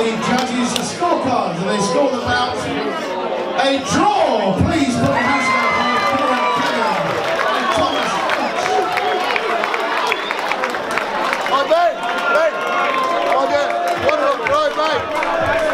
the judges' scorecards, and they scored about a draw. Please put your hands up for Kieran Kevin and Thomas Oh, oh, yeah, mate.